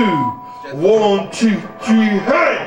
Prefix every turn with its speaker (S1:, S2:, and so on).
S1: two, one, two, three, One, two, three, hey!